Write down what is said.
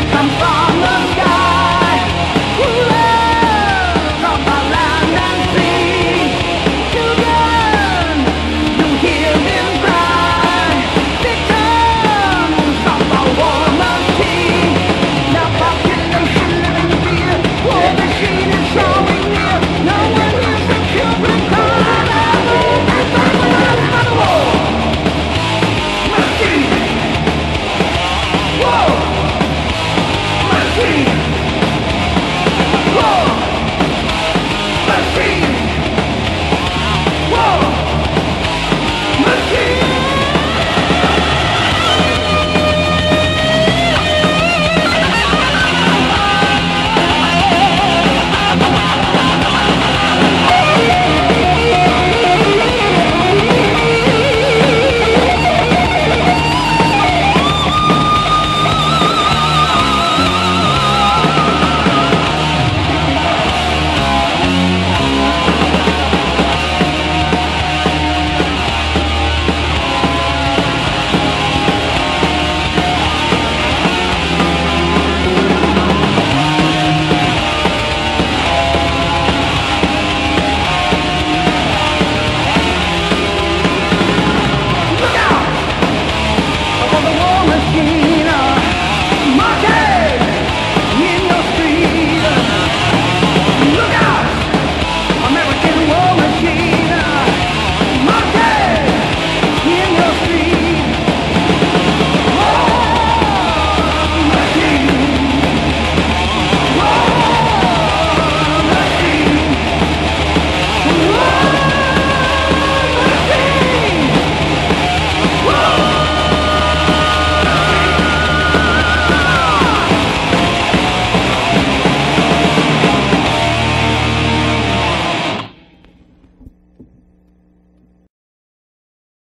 it come from?